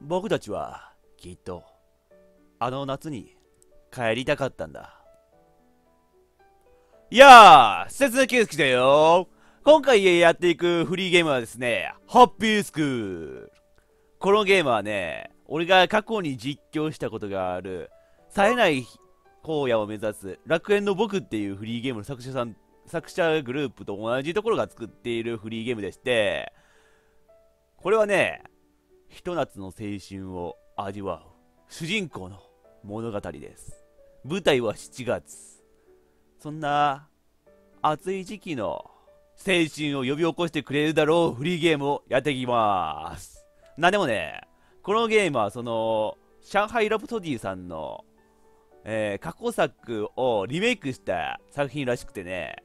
僕たちはきっとあの夏に帰りたかったんだ。いやー、施設のケース来たよ今回やっていくフリーゲームはですね、ハッピースクール。このゲームはね、俺が過去に実況したことがある、冴えない荒野を目指す楽園の僕っていうフリーゲームの作者さん、作者グループと同じところが作っているフリーゲームでして、これはね、ひと夏の青春を味わう主人公の物語です。舞台は7月。そんな暑い時期の青春を呼び起こしてくれるだろうフリーゲームをやっていきます。なでもね、このゲームはその、上海ラプソディさんの、えー、過去作をリメイクした作品らしくてね、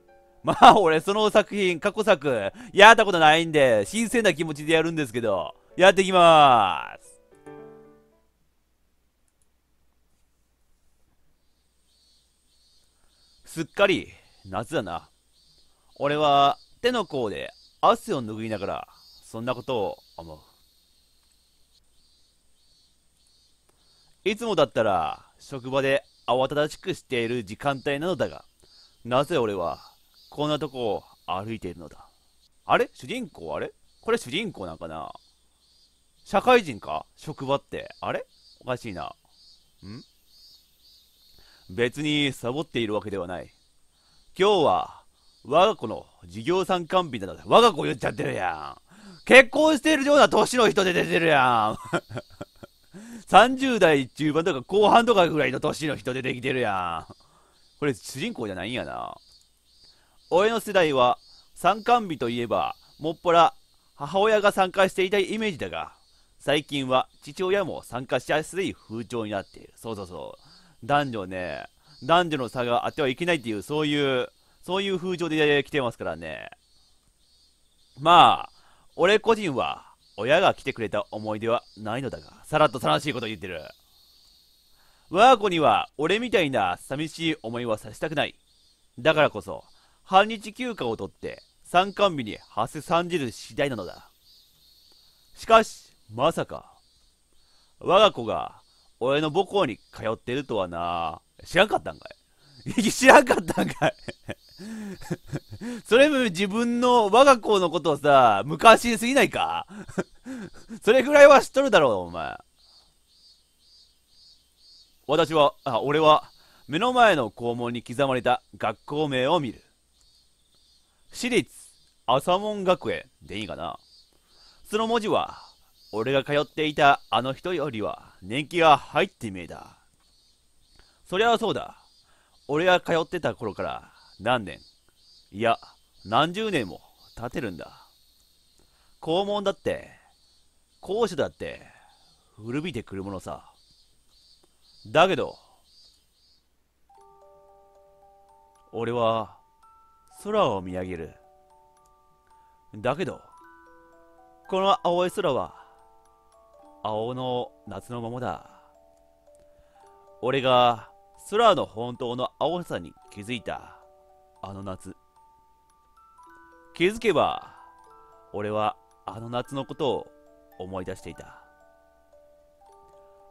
まあ俺その作品、過去作、やったことないんで、新鮮な気持ちでやるんですけど、やっていきまーす。すっかり夏だな。俺は手の甲で汗を拭いながら、そんなことを思う。いつもだったら職場で慌ただしくしている時間帯なのだが、なぜ俺はこんなとこを歩いているのだ？あれ？主人公？あれ？これ主人公なんかな？社会人か？職場って。あれ？おかしいな。ん？別にサボっているわけではない。今日は、我が子の事業参観日なので、我が子言っちゃってるやん。結婚しているような年の人で出てるやん。30代中盤とか後半とかぐらいの年の人でできてるやん。これ主人公じゃないんやな。俺の世代は、参観日といえば、もっぱら母親が参加していたイメージだが、最近は父親も参加しやすい風潮になっている。そうそうそう。男女ね、男女の差があってはいけないっていう、そういう、そういう風潮で来てますからね。まあ、俺個人は、親が来てくれた思い出はないのだが、さらっと楽しいこと言ってる。我が子には、俺みたいな寂しい思いはさせたくない。だからこそ、半日休暇を取って、参観日に馳せ参じる次第なのだ。しかし、まさか、我が子が俺の母校に通ってるとはな。知らんかったんかい 知らんかったんかい それも自分の我が校のことをさ、昔にすぎないか？それぐらいは知っとるだろう、お前。私は、あ、俺は、目の前の校門に刻まれた学校名を見る。私立朝門学園でいいかな。その文字は、俺が通っていたあの人よりは年季が入って見えた。そりゃそうだ。俺が通ってた頃から何年、いや、何十年も経てるんだ。校門だって、校舎だって、古びてくるものさ。だけど、俺は空を見上げる。だけど、この青い空は青の夏のままだ。俺が空の本当の青さに気づいたあの夏。気づけば、俺はあの夏のことを思い出していた。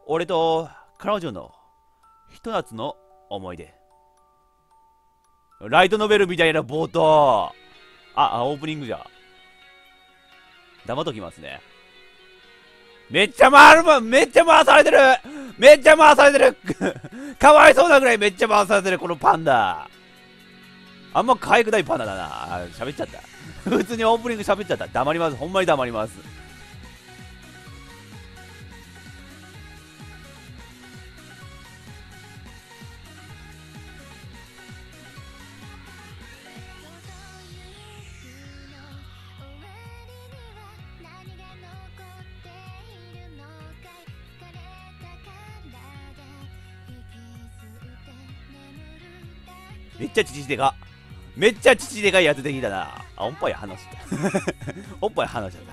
俺と彼女のひと夏の思い出。ライトノベルみたいな冒頭。あ、オープニングじゃ。黙っときますね。めっちゃ回るめっちゃ回されてるめっちゃ回されてる かわいそうなぐらいめっちゃ回されてる、このパンダ。あんま可愛くないパンダだな。喋っちゃった。普通にオープニング喋っちゃった。黙ります。ほんまに黙ります。めっちゃ父でか。めっちゃ父でかいやつできたな。あおっぱい話した おっぱい話した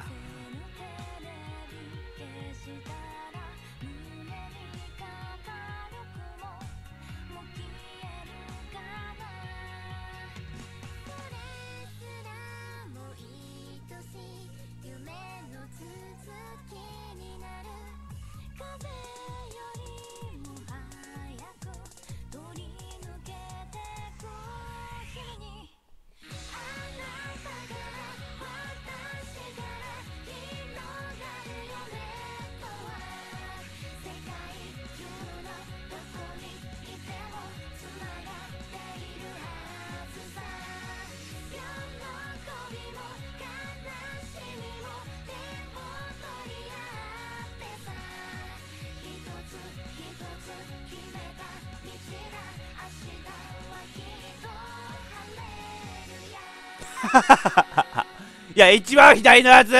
いや、一番左のやつ。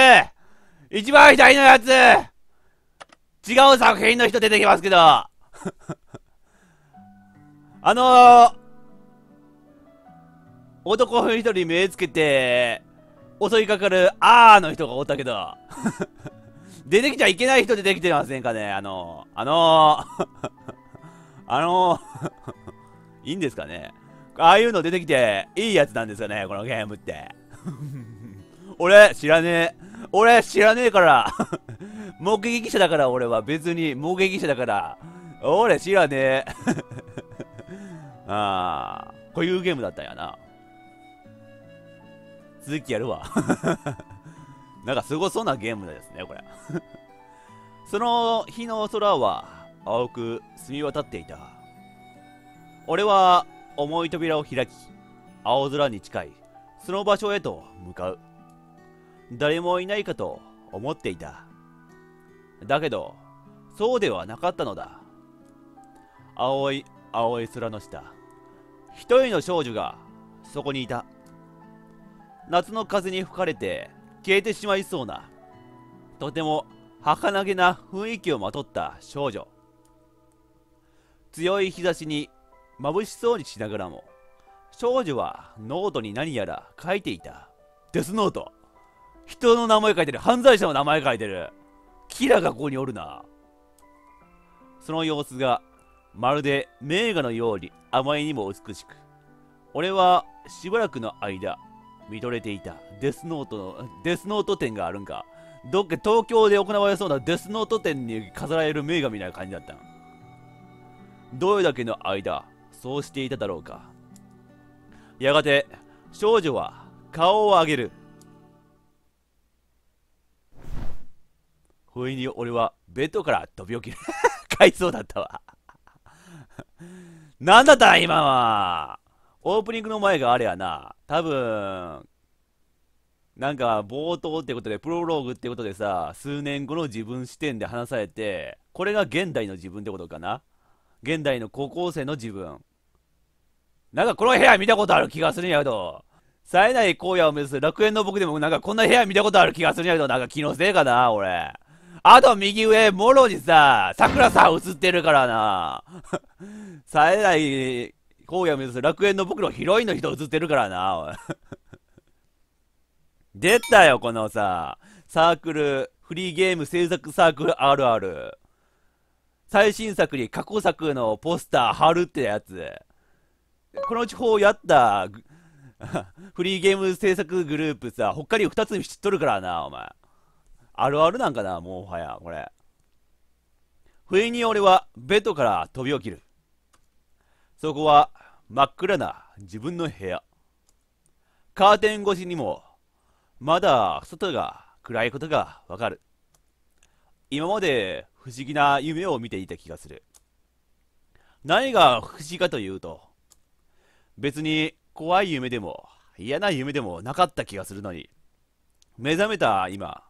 一番左のやつ。違う作品の人出てきますけど。あのー、男一人目つけて、襲いかかるあーの人がおったけど。出てきちゃいけない人出てきてませんかね？あのー、あのーあのーいいんですかね？ああいうの出てきていいやつなんですよねこのゲームって。俺知らねえ。俺知らねえから。目撃者だから俺は別に目撃者だから。俺知らねえ。ああこういうゲームだったんやな。続きやるわ。なんかすごそうなゲームですねこれ。その日の空は青く澄み渡っていた。俺は重い扉を開き青空に近いその場所へと向かう。誰もいないかと思っていた。だけどそうではなかったのだ。青い青い空の下一人の少女がそこにいた。夏の風に吹かれて消えてしまいそうなとても儚げな雰囲気をまとった少女。強い日差しに眩しそうにしながらも少女はノートに何やら書いていたデスノート。人の名前書いてる。犯罪者の名前書いてる。キラがここにおるな。その様子がまるで名画のようにあまりにも美しく俺はしばらくの間見とれていたデスノートのデスノート展があるんか。どっか東京で行われそうなデスノート展に飾られる名画みたいな感じだったどれだけの間そうしていただろうか。やがて少女は顔を上げる。不意に俺はベッドから飛び起きる。回想だったわ。なんだった今は。オープニングの前があれやな。多分なんか冒頭ってことでプロローグってことでさ数年後の自分視点で話されてこれが現代の自分ってことかな。現代の高校生の自分。なんかこの部屋見たことある気がするんやけど冴えない荒野を目指す楽園の僕でもなんかこんな部屋見たことある気がするんやけどなんか気のせいかな俺あと右上、もろにさ、桜さん映ってるからな。冴えない荒野を目指す楽園の僕のヒロインの人映ってるからな。出たよ、このさ、サークル、フリーゲーム制作サークル RR。最新作に過去作のポスター貼るってやつ。この地方やった フリーゲーム制作グループさ、他に2つに知っとるからな、お前。あるあるなんかな、もうはや、これ。不意に俺はベッドから飛び起きる。そこは真っ暗な自分の部屋。カーテン越しにも、まだ外が暗いことがわかる。今まで不思議な夢を見ていた気がする。何が不思議かというと、別に怖い夢でも嫌な夢でもなかった気がするのに、目覚めた今、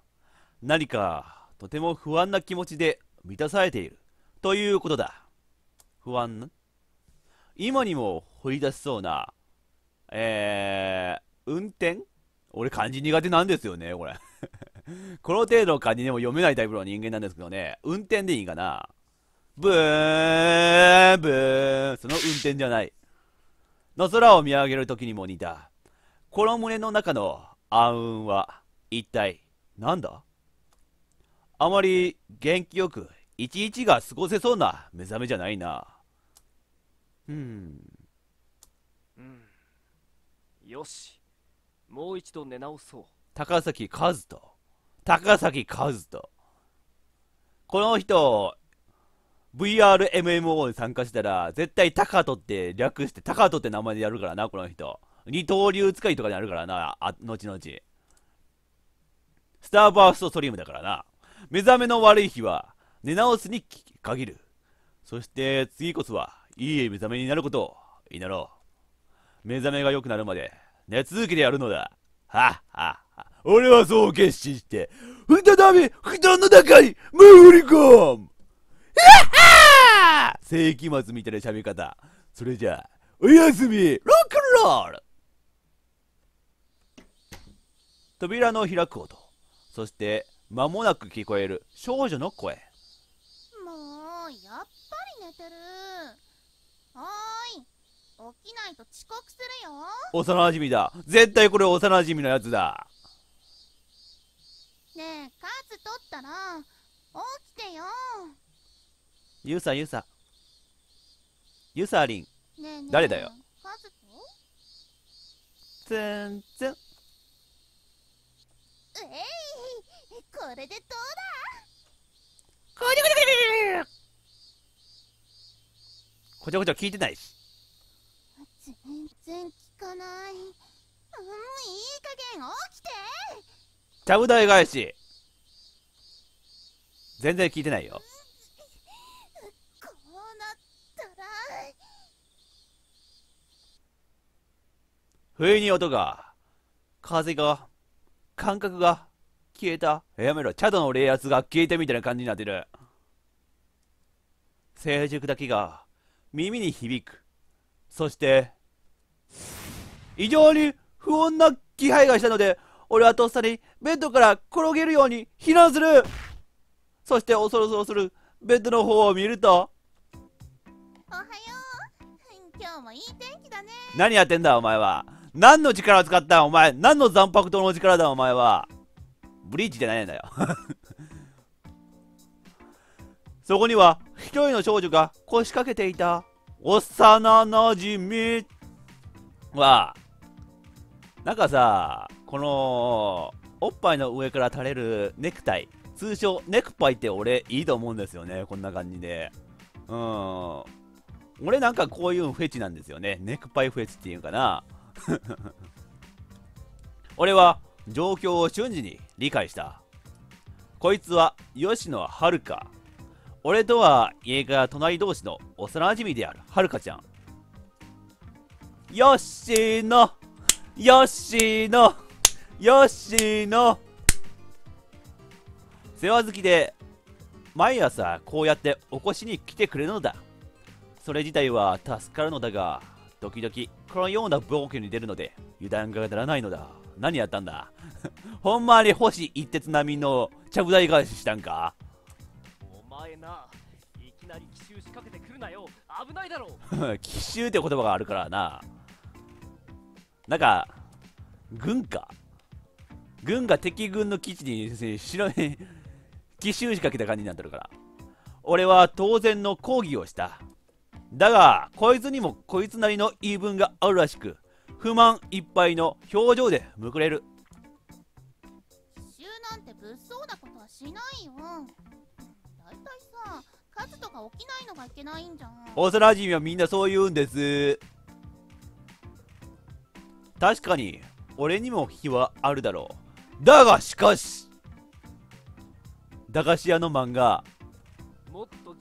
何かとても不安な気持ちで満たされているということだ。不安？今にも掘り出しそうな、えー、運転？俺漢字苦手なんですよね、これ。この程度の漢字でも読めないタイプの人間なんですけどね、運転でいいかな？ブーンブーンその運転じゃない。の空を見上げる時にも似た。この胸の中の暗雲は一体何だ？あまり元気よく一日が過ごせそうな目覚めじゃないな。うん。うん。よし。もう一度寝直そう。高崎和人。高崎和人。この人、VRMMO に参加したら、絶対タカトって略して、タカトって名前でやるからな、この人。二刀流使いとかになるからな、あ、後々。スターバーストストリームだからな。目覚めの悪い日は寝直すに限る。そして次こそはいい目覚めになることを祈ろう。目覚めが良くなるまで寝続けてやるのだ。ははは。俺はそう決心して、再び布団の中に潜り込む世紀末みたいな喋り方。それじゃあ、おやすみ!ロックンロール!扉の開く音そして間もなく聞こえる少女の声。もうやっぱり寝てる。おーい起きないと遅刻するよ。幼馴染だ。絶対これ幼馴染のやつだ。ねえ数取ったら起きてよゆさゆさゆさりん誰だよ？数とツンツンうえいこれでどうこちょこちょこちょここちょこちょ聞いてないしだ全然聞かないうんいい加減起きてちゃぶ台返し全然聞いてないよこうなったら不意に音が風が感覚が消えた。やめろ。チャドの冷圧が消えたみたいな感じになってる。静寂だけが耳に響く。そして異常に不穏な気配がしたので俺はとっさにベッドから転げるように避難する。そして恐る恐るするベッドの方を見るとおはよう。今日もいい天気だね。何やってんだお前は何の力を使ったん？お前何の残白糖の力だ？お前は。ブリーチじゃないんだよ。そこには一人の少女が腰掛けていた幼なじみはなんかさこのおっぱいの上から垂れるネクタイ。通称ネクパイって俺いいと思うんですよね。こんな感じで。うん。俺なんかこういうフェチなんですよね。ネクパイフェチっていうかな。俺は状況を瞬時に理解した。こいつは吉野遥。香俺とは家が隣同士の幼馴染である。遥ちゃん。よしの。よしの。よしの。世話好きで毎朝こうやって起こしに来てくれるのだ。それ自体は助かるのだが。時々このような暴挙に出るので油断がならないのだ。何やったんだ？ほんまに星一徹並みのちゃぶ台返ししたんか？お前ないきなり奇襲仕掛けてくるなよ。危ないだろ 奇襲って言葉があるからな。なんか軍か？軍が敵軍の基地に白い 奇襲仕掛けた感じになってるから。俺は当然の抗議をしただがこいつにもこいつなりの言い分があるらしく不満いっぱいの表情でむくれる。奇襲なんて物騒なことはしないよ。だいたいさ数とか起きないのがいけないんじゃん。幼馴染はみんなそう言うんです。確かに俺にも非はあるだろう。だがしかし駄菓子屋の漫画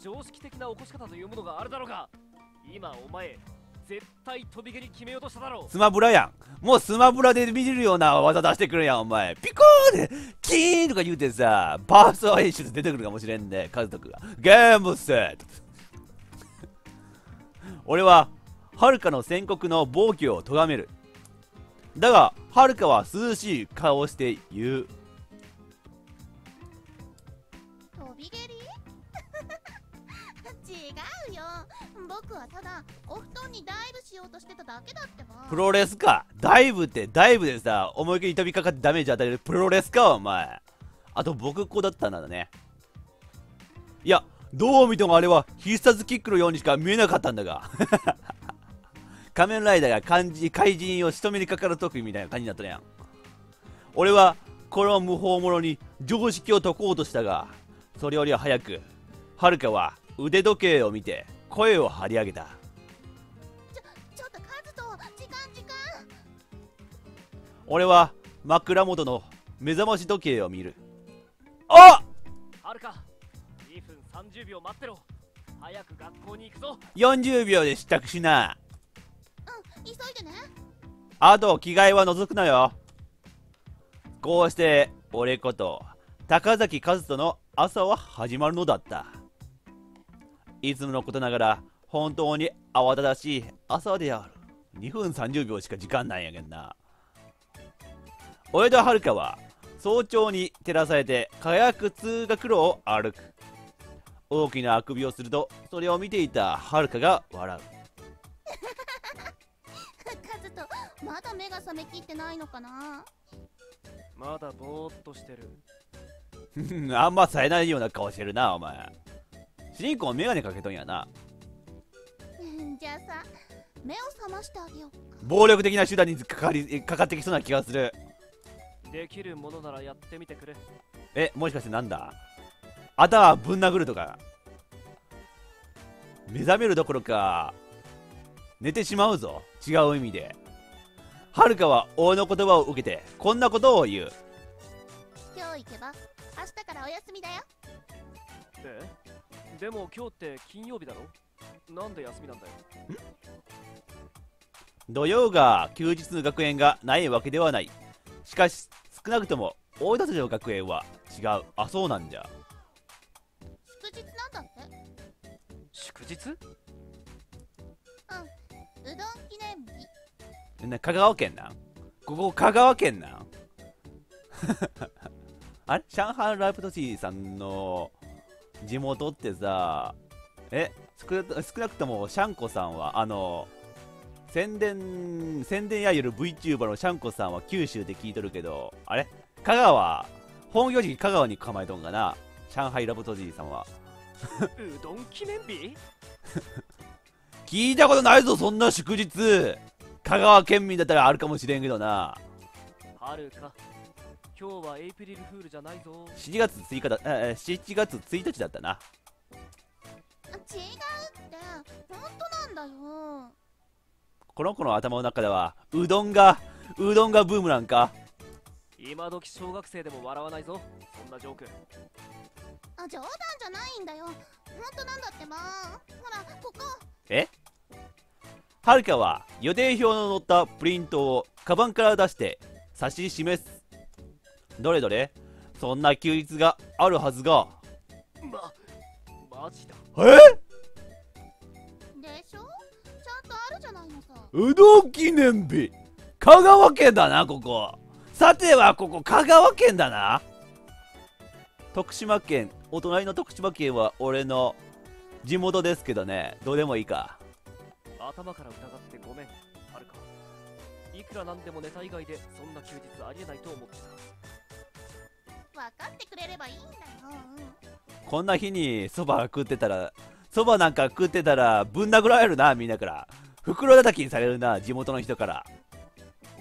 常識的な起こし方というものがあるだろうが今お前絶対飛び蹴り決めようとしただろう。スマブラやん。もうスマブラで見れるような技出してくるやんお前。ピコーンでキーンとか言うてさバースト演出出てくるかもしれんでカズト君が。ゲームセット。俺ははるかの宣告の暴挙を咎める。だがはるかは涼しい顔をして言う。飛び蹴りはただお布団にダイブしようとしてただけだってば。プロレスか。ダイブってダイブでさ思いっきり飛びかかってダメージ与えるプロレスかお前。あと僕こうだったんだね。いやどう見てもあれは必殺キックのようにしか見えなかったんだが。仮面ライダーが漢字怪人を仕留めにかかる時みたいな感じになったやん俺はこの無法者に常識を解こうとしたがそれよりは早くはるかは腕時計を見て声を張り上げた。ちょっとカズと時間時間。俺は枕元の目覚まし時計を見る。あはるか2分30秒待ってろ。早く学校に行くぞ。40秒で支度しな。うん急いでね。あと着替えは除くなよ。こうして俺こと高崎和人の朝は始まるのだったいつものことながら本当に慌ただしい朝である。2分30秒しか時間ないんやけんな。俺とはるかは早朝に照らされて輝く通学路を歩く。大きなあくびをするとそれを見ていたはるかが笑カズトまだ目が覚めきってないのかな？まだぼーっとしてる。うあんま冴えないような顔してるなお前主人公メガネかけとんやな。じゃあさ目を覚ましてあげようか。暴力的な手段にかかりかかってきそうな気がする。できるものならやってみてくれ。えもしかしてなんだ？頭ぶん殴るとか。目覚めるどころか寝てしまうぞ。違う意味で。はるかは俺の言葉を受けてこんなことを言う。今日行けば明日からお休みだよ。え？でも今日って金曜日だろ？なんで休みなんだよ？土曜が休日の学園がないわけではない。しかし少なくとも大田の学園は違う。あそうなんじゃ。祝日なんだって？祝日？うどん記念日。な香川県なん？ここ香川県なん？あれ？上海ライプトシーさんの地元ってさえ少な少なくともシャンコさんはあの宣伝宣伝やゆる VTuber のシャンコさんは九州で聞いとるけどあれ？香川本業時香川に構えとんかな上海ラブトジーさんは。うどん記念日？聞いたことないぞそんな祝日。香川県民だったらあるかもしれんけどな。はるか今日はエイプリルフールじゃないぞ。7月1日だえー7月1日だったな。あ違うって。本当なんだよ。この子の頭の中ではうどんがうどんがブームなんか。今時小学生でも笑わないぞ。そんなジョーク。あ冗談じゃないんだよ。本当なんだってば。ほらここ。はるかは予定表の載ったプリントをカバンから出して指し示すどれどれ？そんな休日があるはずが。まマジだ。え？でしょ？ちゃんとあるじゃないのさ。うどん記念日。香川県だなここ。さてはここ香川県だな。徳島県。お隣の徳島県は俺の地元ですけどね。どうでもいいか。頭から疑ってごめん。はるか。いくらなんでもネタ以外でそんな休日ありえないと思ってた分かってくれればいいんだよ、こんな日にそば食ってたらそばなんか食ってたらぶん殴られるなみんなから。袋叩きにされるな地元の人から。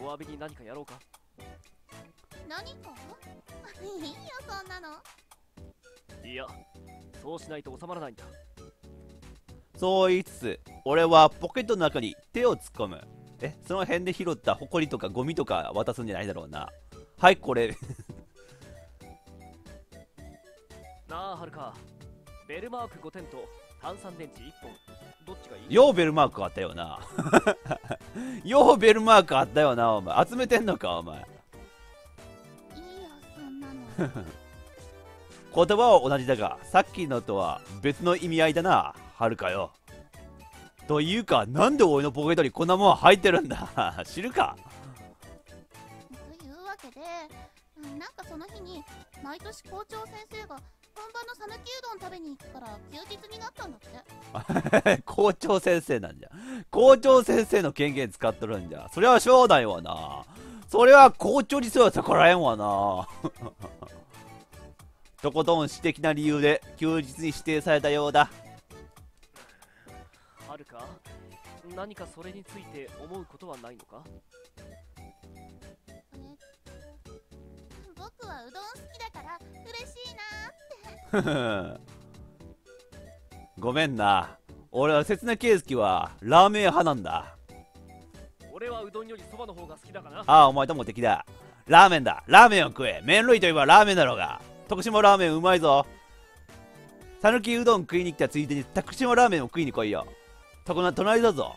お詫びに何かやろうか。何か？いいよそんなの。いやそうしないと収まらないんだ。そう言いつつ俺はポケットの中に手を突っ込む。えその辺で拾ったホコリとかゴミとか渡すんじゃないだろうな。はいこれなあはるか。ベルマーク5点と炭酸電池1本。どっちがいい？ようベルマークあったよな。ようベルマークあったよなお前。集めてんのかお前。いいよそんなの 言葉は同じだがさっきのとは別の意味合いだなはるかよ。というかなんで俺のポケットにこんなもん入ってるんだ？知るか？というわけでうんなんかその日に毎年校長先生が本場の讃岐うどん食べに行くから休日になったんだって。校長先生なんじゃ。校長先生の権限使っとるんじゃ。それはしょうないわな。それは校長にすら逆らえんわな。とことん私的な理由で休日に指定されたようだ。はるか？何かそれについて思うことはないのか？えっと僕はうどん好きだから嬉しいな ごめんな。俺は刹那圭介はラーメン派なんだ。俺はうどんよりそばの方が好きだかな。ああお前とも敵だ。ラーメンだ。ラーメンを食え。麺類といえばラーメンだろうが。徳島ラーメンうまいぞ。讃岐うどん食いに来たついでに徳島ラーメンを食いに来いよ。とこな隣だぞ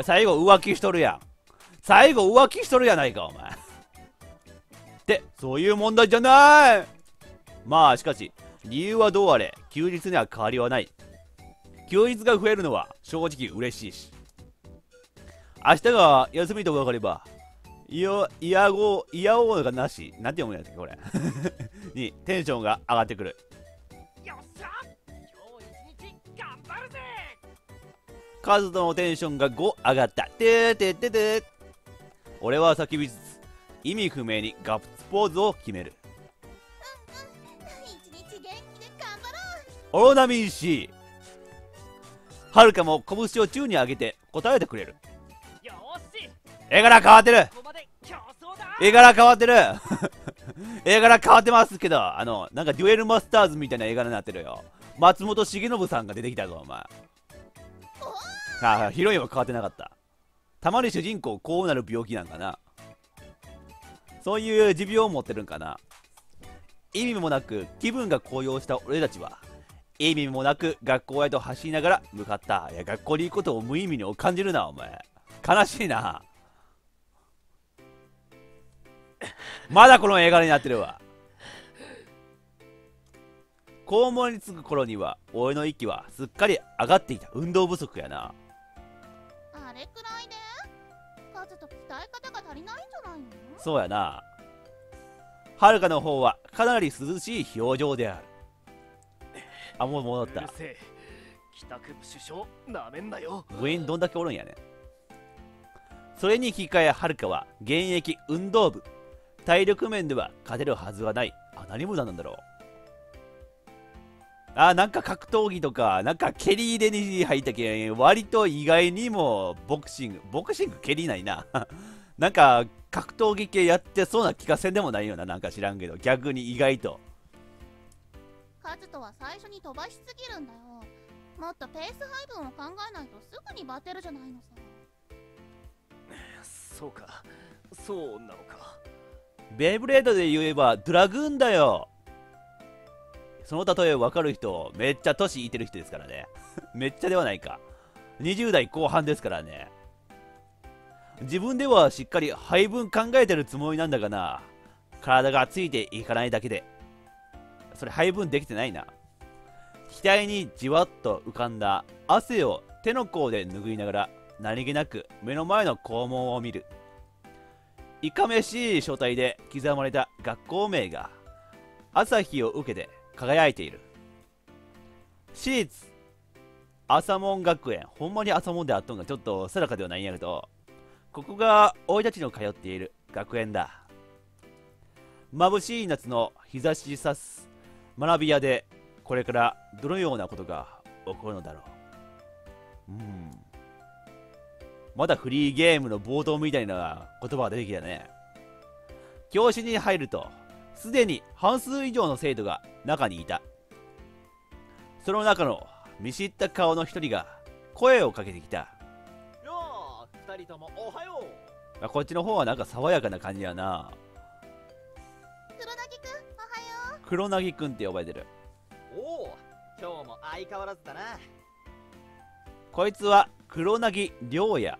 や最後浮気しとるやん。最後浮気しとるやないかお前。ってそういう問題じゃない。まあしかし理由はどうあれ？休日には変わりはない。休日が増えるのは正直嬉しいし。明日が休みと分かればいやいやごいやおうがなし。なんて読むんやったっけこれ。にテンションが上がってくる。カズとのテンションが5上がった。てーてってて俺は叫びつつ意味不明にガッツポーズを決める。オロナミン C はるかも拳を宙に上げて答えてくれる。絵柄変わってる。絵柄変わってる。絵柄変わってますけどあのなんかデュエルマスターズみたいな絵柄になってるよ。松本重信さんが出てきたぞお前あヒロインは変わってなかった。たまに主人公こうなる病気なんかな。そういう持病を持ってるんかな。意味もなく気分が高揚した俺たちは意味もなく学校へと走りながら向かった。いや学校に行くことを無意味に感じるなお前。悲しいな。まだこの映画になってるわ。校門に着く頃には俺の息はすっかり上がっていた。運動不足やな。れくらいで？数と鍛え方が足りないんじゃないの？そうやな。はるかの方はかなり涼しい表情である。あもう戻った。うるせえ。帰宅部首相なめんなよ。部員どんだけおるんやね。んそれに引き換えはるかは現役運動部。体力面では勝てるはずがない。あ何部なんだろうあなんか格闘技とかなんか蹴り入れに入ったけん割と意外にもボクシングボクシング蹴りないな。なんか格闘技系やってそうな気がせんでもないよななんか知らんけど。逆に意外と。カズとは最初に飛ばしすぎるんだよ。もっとペース配分を考えないとすぐにバテるじゃないのさ。そうか。そうなのか。ベイブレードで言えばドラグーンだよその例え分かる人めっちゃ年いてる人ですからね。めっちゃではないか。20代後半ですからね。自分ではしっかり配分考えてるつもりなんだがな。体がついていかないだけで。それ配分できてないな。額にじわっと浮かんだ汗を手の甲で拭いながら何気なく目の前の校門を見る。いかめしい書体で刻まれた学校名が朝日を受けて輝いている。私立朝門学園。ほんまに朝門であっとんがちょっと定かではないんやけどここが俺たちの通っている学園だ。眩しい夏の日差しさす学び屋でこれからどのようなことが起こるのだろう。うん。まだフリーゲームの冒頭みたいな言葉が出てきたね。教室に入るとすでに半数以上の生徒が中にいた。その中の見知った顔の一人が声をかけてきた。よー二人ともおはよう。あこっちの方はなんか爽やかな感じやな。黒なぎくんおはよ黒なぎくんって呼ばれてる。おお今日も相変わらずだな。こいつは黒なぎ亮也。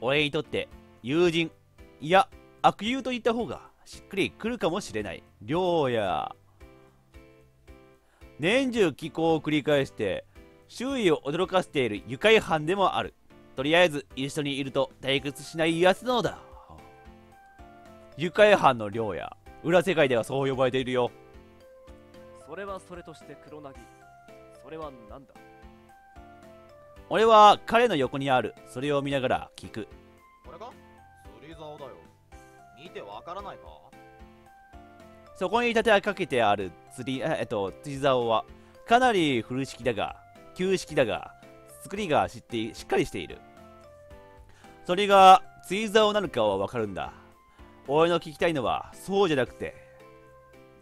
俺にとって友人。いや悪友と言った方がしっくりくるかもしれない。亮也年中気候を繰り返して周囲を驚かせている愉快犯でもある。とりあえず一緒にいると退屈しないやつなのだ。愉快犯の亮也裏世界ではそう呼ばれているよ。それはそれとして黒なぎそれは何だ？俺は彼の横にある。それを見ながら聞く。これか？釣り竿だよ見てわからないか？そこに立てかけてある釣り、ええっと、釣り竿はかなり古式だが、旧式だが、作りが知ってしっかりしている。それが釣り竿なのかはわかるんだ。俺の聞きたいのはそうじゃなくて、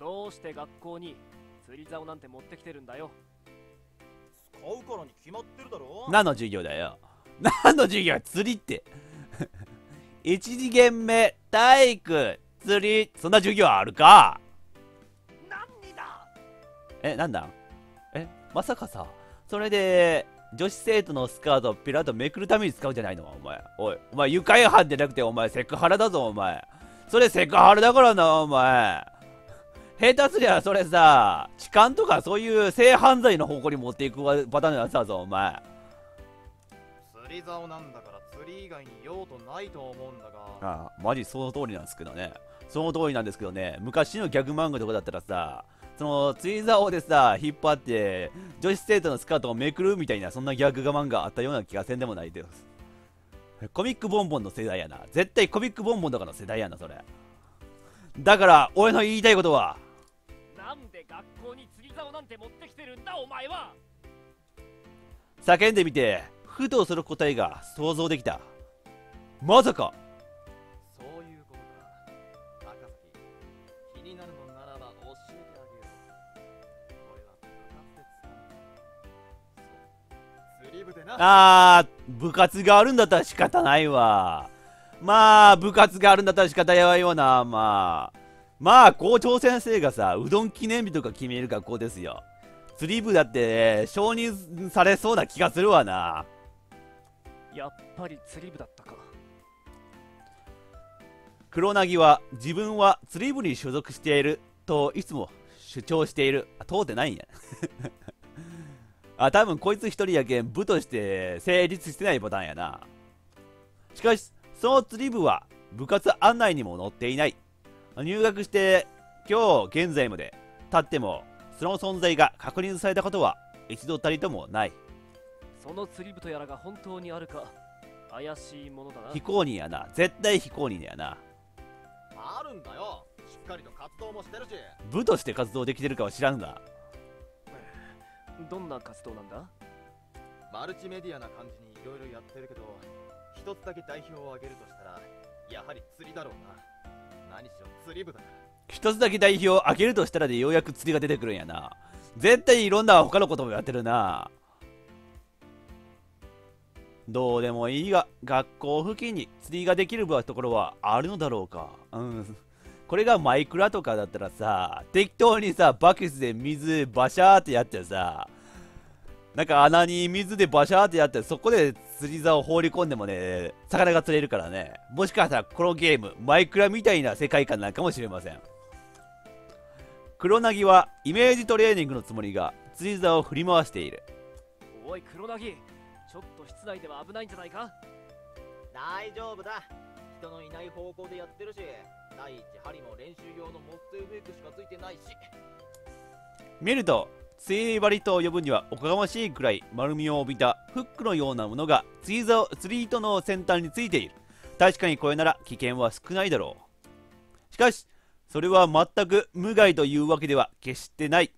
どうして学校に釣り竿なんて持ってきてるんだよ？使うからに決まってるだろ何の授業だよ。何の授業？は釣りって。一次元目、体育、釣り、そんな授業あるか？え、なんだ？え、まさかさ、それで、女子生徒のスカートをピラッとめくるために使うんじゃないの？お前。おい、お前愉快犯じゃなくてお前セクハラだぞお前。それセクハラだからなお前。下手すりゃそれさ痴漢とかそういう性犯罪の方向に持っていくパターンのやつだぞお前釣り竿なんだから釣以外に用途ないと思うんだがああマジその通りなんですけどねその通りなんですけどね昔のギャグ漫画とかだったらさその釣り竿でさ引っ張って女子生徒のスカートをめくるみたいなそんなギャグ漫画あったような気がせんでもないですコミックボンボンの世代やな絶対コミックボンボンとかの世代やなそれだから俺の言いたいことはなんで学校に釣竿なんて持ってきてるんだお前は叫んでみてふとその答えが想像できた。まさか。そういうことか赤崎。気になるのならば教えてあげよう。これは部活で釣り部でなあー部活があるんだったら仕方ないわ。まあ部活があるんだったら仕方ないよなまあ。まあ校長先生がさうどん記念日とか決める学校ですよ。釣り部だって承認されそうな気がするわなやっぱり釣り部だったか。黒薙は自分は釣り部に所属しているといつも主張している。あ通ってないんや。あ多分こいつ一人やけん部として成立してないパターンやな。しかしその釣り部は部活案内にも載っていない。入学して今日現在まで経ってもその存在が確認されたことは一度たりともない。その釣り部とやらが本当にあるか怪しいものだな。非公認やな。絶対非公認やな。あるんだよ。しっかりと活動もしてるし。部として活動できてるかは知らんが。どんな活動なんだ？マルチメディアな感じにいろいろやってるけど一つだけ代表を挙げるとしたらやはり釣りだろうな。何しろ釣り部だから。一つだけ代表を開けるとしたらでようやく釣りが出てくるんやな。絶対いろんな他のこともやってるなどうでもいいが学校付近に釣りができるところはあるのだろうか。うん。これがマイクラとかだったらさ適当にさバケツで水バシャーってやってさなんか穴に水でバシャーってやってそこで釣り竿を放り込んでもね魚が釣れるからね。もしかしたらこのゲームマイクラみたいな世界観なんかもしれません。黒薙はイメージトレーニングのつもりが釣り竿を振り回している。おい黒薙。ちょっと室内では危ないんじゃないか？大丈夫だ。人のいない方向でやってるし第一針も練習用の木製フェイクしかついてないし。見ると釣り針と呼ぶにはおかがましいくらい丸みを帯びたフックのようなものが釣り竿釣り糸の先端についている。確かにこれなら危険は少ないだろう。しかしそれは全く無害というわけでは決してない。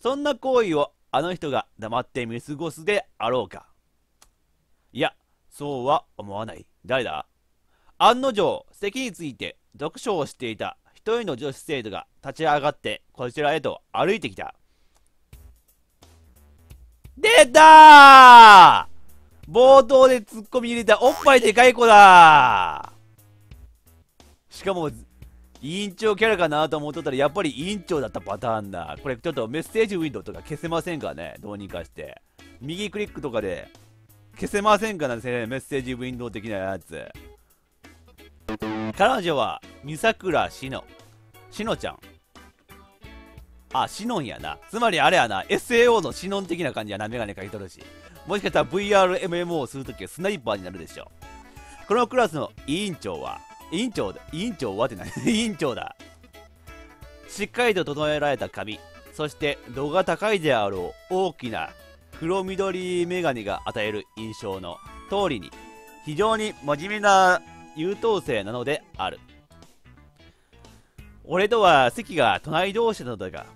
そんな行為をあの人が黙って見過ごすであろうか。いやそうは思わない。誰だ？案の定席について読書をしていた一人の女子生徒が立ち上がってこちらへと歩いてきた。出たー！冒頭でツッコミ入れたおっぱいでかい子だしかも委員長キャラかなと思っとったらやっぱり委員長だったパターンだ。これちょっとメッセージウィンドウとか消せませんかね？どうにかして。右クリックとかで消せませんかねメッセージウィンドウ的なやつ。彼女は三桜しのしのちゃん。あシノンやな。つまりあれやな。SAO のシノン的な感じやなメガネかけとるし。もしかしたら VRMMO をするときはスナイパーになるでしょ。うこのクラスの委員長は委員長だ。委員長はって何？委員長だ。しっかりと整えられた髪。そして度が高いであろう大きな黒緑メガネが与える印象の通りに非常に真面目な優等生なのである。俺とは席が隣同士なのだが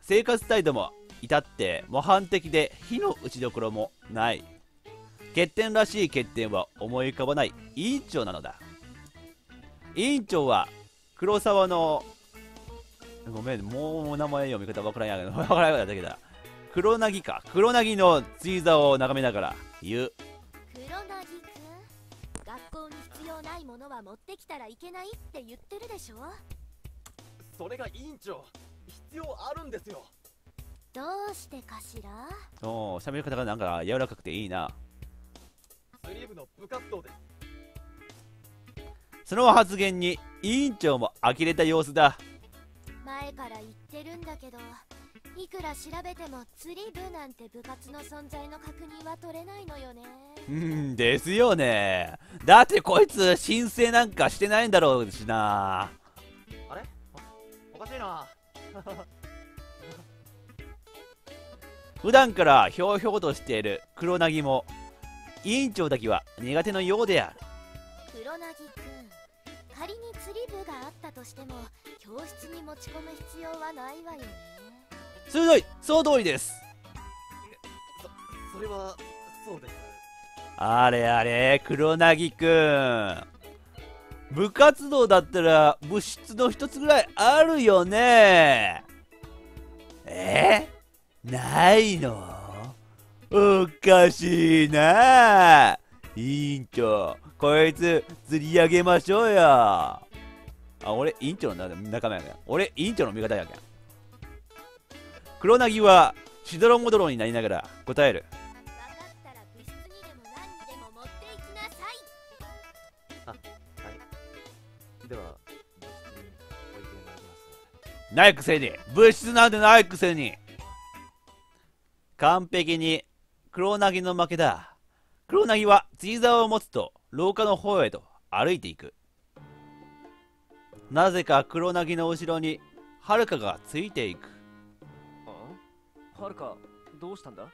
生活態度も至って模範的で火の打ちどころもない。欠点らしい欠点は思い浮かばない委員長なのだ。委員長は黒沢のごめんもう名前読み方わからんやけどわからんやったけど 黒薙か。黒薙の釣り竿を眺めながら言う。黒薙くん学校に必要ないものは持ってきたらいけないって言ってるでしょ？それが委員長必要あるんですよ。どうしてかしら？おお喋り方がなんか柔らかくていいな。釣り部の部活動ですその発言に委員長も呆れた様子だ。前から言ってるんだけどいくら調べても釣り部なんて部活の存在の確認は取れないのよね。うんですよね。だってこいつ申請なんかしてないんだろうしな。あれ？おかしいな。普段からひょうひょうとしている黒なぎも委員長だけは苦手のようである。黒なぎ仮に釣り部があったとしても教室に持ち込む必要はないわよね。鋭いその通りです。それはそうですあれあれ黒なぎくん。部活動だったら部室の一つぐらいあるよね。え？ないの？おかしいな。委員長こいつ釣り上げましょうよあ俺委員長の仲間やけん俺委員長の味方やけん。黒なぎはしどろもどろになりながら答える。分かったら部室にでも何にでも持っていきなさい。はい。では部室に置いてまいります。ないくせに物質なんてないくせに。完璧に黒なぎの負けだ。黒なぎは釣り竿を持つと廊下の方へと歩いていく。なぜか黒なぎの後ろにはるかがついていく。あはるかどうしたんだ？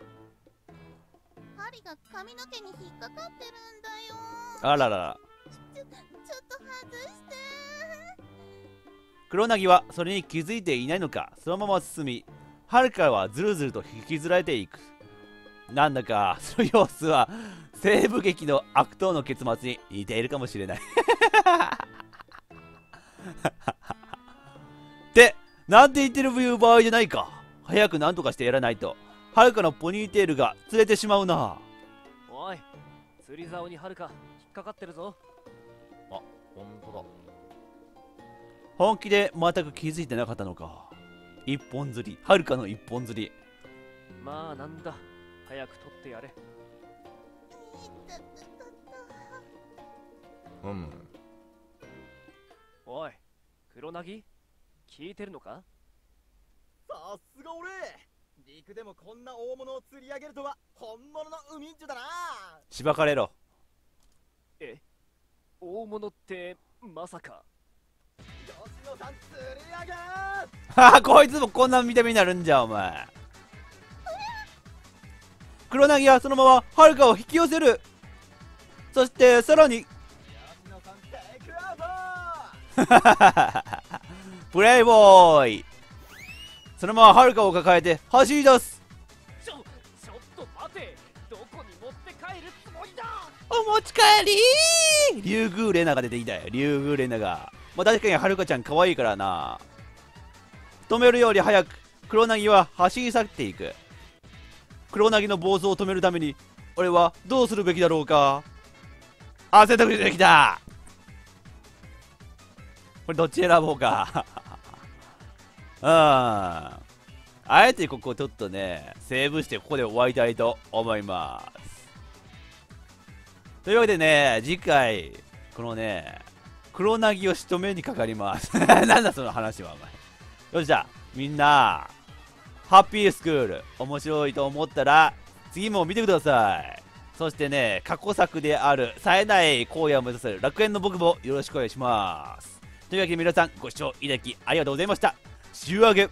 針が髪の毛に引っかかってるんだよ。あららら。ちょっと外して。黒なぎはそれに気づいていないのか。そのまま進みはるかはずるずると引きずられていくなんだかその様子は西部劇の悪党の結末に似ているかもしれない。ってなんて言ってる場合じゃないか。早く何とかしてやらないと。はるかのポニーテールが釣れてしまうな。おい釣り竿にはるか引っかかってるぞ。本当だ。本気で全く気づいてなかったのか。一本釣りはるかの一本釣り。まあなんだ早く取ってやれ。うん。おい黒なぎ聞いてるのか？さすが俺。陸でもこんな大物を釣り上げるとは本物の海人だな。しばかれろ。え？大物ってまさか。吉野さん釣り上げは あこいつもこんな見た目になるんじゃお前黒なぎはそのままはるかを引き寄せる。そしてさらに。プレイボーイ。そのままはるかを抱えて走り出す。ちょちょっと待て。どこに持って帰るつもりだ？お持ち帰り竜宮レナが出てきたよ。竜宮レナが。まあ確かにはるかちゃん可愛いからな。止めるより早く黒なぎは走り去っていく黒なぎの暴走を止めるために俺はどうするべきだろうか。あ選択肢出てきた。これどっち選ぼうか。うん。あえてここちょっとねセーブしてここで終わりたいと思います。というわけでね次回このね黒なぎを仕留めにかかります。なんだその話はお前。よっしゃみんな。ハッピースクール。面白いと思ったら次も見てください。そしてね過去作である冴えない荒野を目指せる楽園の僕もよろしくお願いします。というわけで皆さんご視聴いただきありがとうございました。週上げ